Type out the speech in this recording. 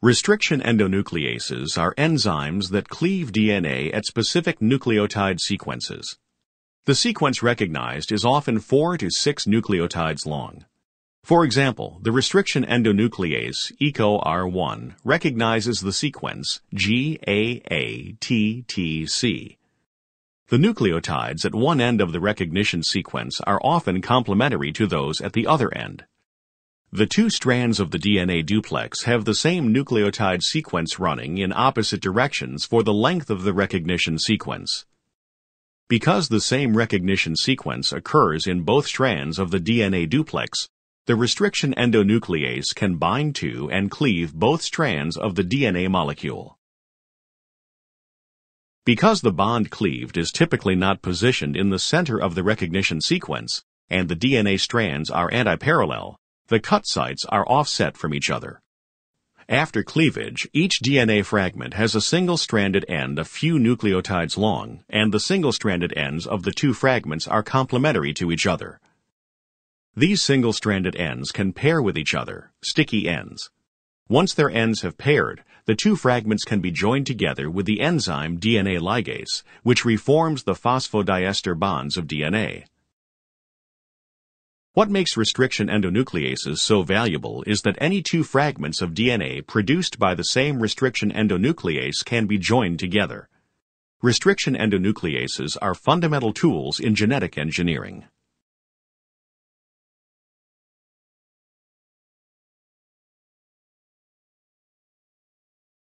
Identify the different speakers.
Speaker 1: Restriction endonucleases are enzymes that cleave DNA at specific nucleotide sequences. The sequence recognized is often 4 to 6 nucleotides long. For example, the restriction endonuclease EcoR1 recognizes the sequence GAATTC. The nucleotides at one end of the recognition sequence are often complementary to those at the other end. The two strands of the DNA duplex have the same nucleotide sequence running in opposite directions for the length of the recognition sequence. Because the same recognition sequence occurs in both strands of the DNA duplex, the restriction endonuclease can bind to and cleave both strands of the DNA molecule. Because the bond cleaved is typically not positioned in the center of the recognition sequence, and the DNA strands are antiparallel, the cut sites are offset from each other. After cleavage, each DNA fragment has a single-stranded end a few nucleotides long, and the single-stranded ends of the two fragments are complementary to each other. These single-stranded ends can pair with each other, sticky ends. Once their ends have paired, the two fragments can be joined together with the enzyme DNA ligase, which reforms the phosphodiester bonds of DNA. What makes restriction endonucleases so valuable is that any two fragments of DNA produced by the same restriction endonuclease can be joined together. Restriction endonucleases are fundamental tools in genetic engineering.